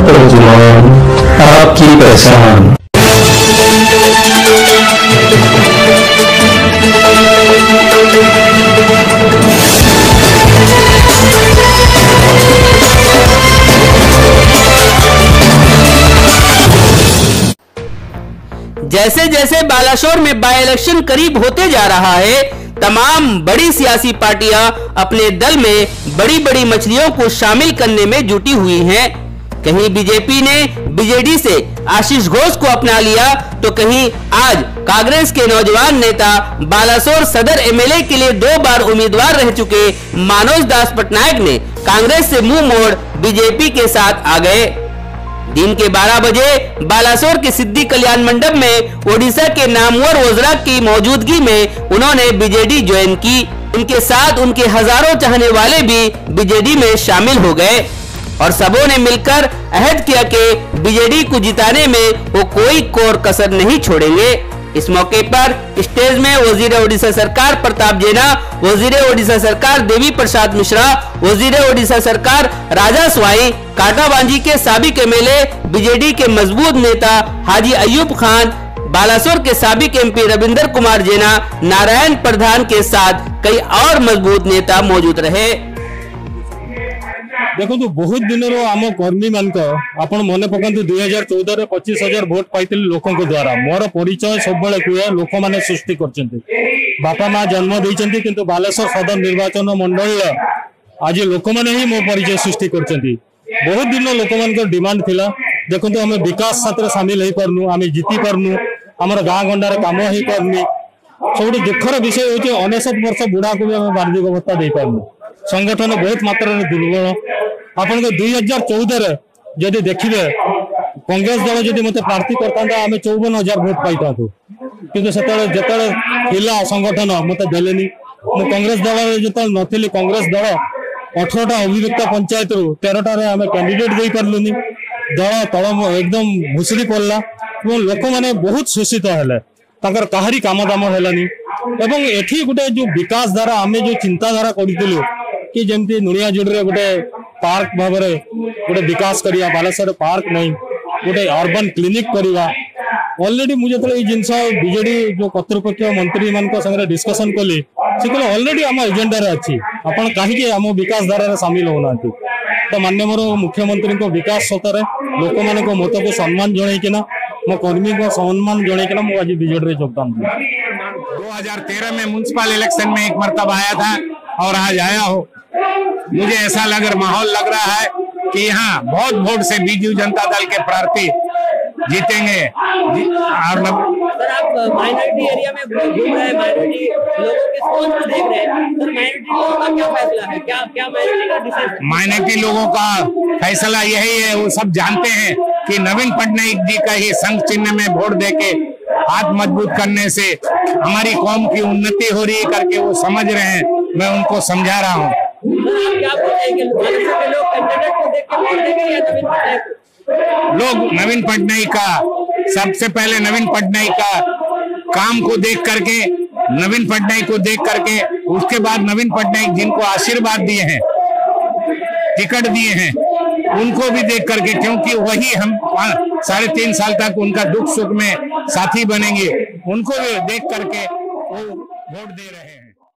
कौन आपकी पहचान जैसे जैसे बालाशोर में बाई इलेक्शन करीब होते जा रहा है, तमाम बड़ी सियासी पार्टियाँ अपने दल में बड़ी बड़ी मछलियों को शामिल करने में जुटी हुई हैं। कहीं बीजेपी ने बीजेडी से आशीष घोष को अपना लिया तो कहीं आज कांग्रेस के नौजवान नेता बालासोर सदर एमएलए के लिए दो बार उम्मीदवार रह चुके मानोज दास पटनायक ने कांग्रेस से मुँह मोड़ बीजेपी के साथ आ गए। दिन के 12 बजे बालासोर के सिद्धि कल्याण मंडप में ओडिशा के नामवर वोजरा की मौजूदगी में उन्होंने बीजेडी ज्वाइन की। उनके साथ उनके हज़ारों चाहने वाले भी बीजेडी में शामिल हो गए। और सबों ने मिलकर अहद किया कि बीजेडी को जिताने में वो कोई कोर कसर नहीं छोड़ेंगे। इस मौके पर स्टेज में वज़ीर ओडिशा सरकार प्रताप जेना, वज़ीर ओडिशा सरकार देवी प्रसाद मिश्रा, वज़ीर ओडिशा सरकार राजा स्वाई काटाबांजी के सबक एमएलए बीजेडी के मज़बूत नेता हाजी अयूब खान, बालासोर के सबक एमपी रविंदर कुमार जेना, नारायण प्रधान के साथ कई और मज़बूत नेता मौजूद रहे। ଦେଖନ୍ତୁ ବହୁତ ଦିନରୁ ଆମ କର୍ମୀ ମାନଙ୍କ ଆପଣ ମନେ ପକାନ୍ତୁ ଦୁଇ ହଜାର ଚଉଦରେ ପଚିଶ ହଜାର ଭୋଟ ପାଇଥିଲେ ଲୋକଙ୍କ ଦ୍ଵାରା ମୋର ପରିଚୟ ସବୁବେଳେ କୁହେ ଲୋକମାନେ ସୃଷ୍ଟି କରିଛନ୍ତି ବାପା ମା ଜନ୍ମ ଦେଇଛନ୍ତି କିନ୍ତୁ ବାଲେଶ୍ୱର ସଦର ନିର୍ବାଚନ ମଣ୍ଡଳୀର ଆଜି ଲୋକମାନେ ହିଁ ମୋ ପରିଚୟ ସୃଷ୍ଟି କରିଛନ୍ତି ବହୁତ ଦିନ ଲୋକମାନଙ୍କର ଡିମାଣ୍ଡ ଥିଲା ଦେଖନ୍ତୁ ଆମେ ବିକାଶ ସାଥିରେ ସାମିଲ ହେଇପାରୁନୁ ଆମେ ଜିତି ପାରୁନୁ ଆମର ଗାଁ ଗଣ୍ଡାରେ କାମ ହେଇପାରୁନି ସବୁଠୁ ଦୁଃଖର ବିଷୟ ହଉଛି ଅନେଶତ ବର୍ଷ ବୁଢାକୁ ବି ଆମେ ବାର୍ଦ୍ଧିକ ଭତ୍ତା ଦେଇପାରୁନୁ ସଂଗଠନ ବହୁତ ମାତ୍ରାରେ ଦୁର୍ବଳ ଆପଣଙ୍କ ଦୁଇ ହଜାର ଚଉଦରେ ଯଦି ଦେଖିବେ କଂଗ୍ରେସ ଦଳ ଯଦି ମତେ ପ୍ରାର୍ଥୀ କରିଥାନ୍ତା ଆମେ ଚଉବନ ହଜାର ଭୋଟ ପାଇଥାନ୍ତୁ କିନ୍ତୁ ସେତେବେଳେ ଯେତେବେଳେ ଥିଲା ସଂଗଠନ ମତେ ଦେଲେନି ମୁଁ କଂଗ୍ରେସ ଦଳରେ ଯେତେବେଳେ ନଥିଲି କଂଗ୍ରେସ ଦଳ ଅଠରଟା ଅଭିଯୁକ୍ତ ପଞ୍ଚାୟତରୁ ତେରଟାରେ ଆମେ କ୍ୟାଣ୍ଡିଡେଟ୍ ଦେଇପାରିଲୁନି ଦଳ ତଳ ଏକଦମ ଭୁଷୁଡି ପଡିଲା ଏବଂ ଲୋକମାନେ ବହୁତ ଶୋଷିତ ହେଲେ ତାଙ୍କର କାହାରି କାମ ଦାମ ହେଲାନି ଏବଂ ଏଠି ଗୋଟେ ଯୋଉ ବିକାଶ ଧାରା ଆମେ ଯୋଉ ଚିନ୍ତାଧାରା କରିଥିଲୁ କି ଯେମିତି ନୁଣିଆ ଯୋଡ଼ିରେ ଗୋଟେ ପାର୍କ ଭାବରେ ଗୋଟେ ବିକାଶ କରିବା ବାଲେଶ୍ୱରରେ ପାର୍କ ନାହିଁ ଗୋଟେ ଅର୍ବାନ କ୍ଲିନିକ କରିବା ଅଲରେଡି ମୁଁ ଯେତେବେଳେ ଏଇ ଜିନିଷ ବିଜେଡି ଯୋଉ କର୍ତ୍ତୃପକ୍ଷ ମନ୍ତ୍ରୀ ମାନଙ୍କ ସାଙ୍ଗରେ ଡିସ୍କସନ କଲି ସେ କହିଲେ ଅଲରେଡି ଆମ ଏଜେଣ୍ଡାରେ ଅଛି ଆପଣ କାହିଁକି ଆମ ବିକାଶ ଧାରାରେ ସାମିଲ ହଉନାହାନ୍ତି ତ ମାନ୍ୟବର ମୁଖ୍ୟମନ୍ତ୍ରୀଙ୍କ ବିକାଶ ସତରେ ଲୋକମାନଙ୍କ ମତକୁ ସମ୍ମାନ ଜଣେଇକିନା ମୋ କର୍ମୀଙ୍କ ସମ୍ମାନ ଜଣେଇକିନା ମୁଁ ଆଜି ବିଜେଡିରେ ଯୋଗଦାନ ଦେଲି 2013 में म्यूनसिपल इलेक्शन में एक मरतब आया था और आज आया हो मुझे ऐसा लग रहा माहौल लग रहा है कि यहाँ बहुत वोट से बीजू जनता दल के प्रार्थी जीतेंगे। जी- और सर आप माइनॉरिटी एरिया में घूम रहे हैं माइनॉरिटी लोगों के सोच को देख रहे हैं सर माइनॉरिटी लोगों का क्या फैसला है? क्या क्या माइनॉरिटी का डिसीज़न माइनॉरिटी लोगों का फैसला यही है वो सब जानते हैं कि नवीन पटनायक जी का ही संघ चिन्ह में वोट देके हाथ मज़बूत करने से हमारी कौम की उन्नति हो रही है करके वो समझ रहे हैं। मैं उनको समझा रहा हूँ। लोग, नवीन पटनायक लोग नवीन पटनायक का, सबसे पहले नवीन पटनायक का काम को देख करके, नवीन पटनायक को देख करके, उसके बाद नवीन पटनायक जिनको आशीर्वाद दिए हैं, टिकट दिए हैं, उनको भी देख करके, क्योंकि वही हम साढ़े तीन साल तक उनका दुख सुख में साथी बनेंगे, उनको भी देख करके वो वोट दे रहे हैं।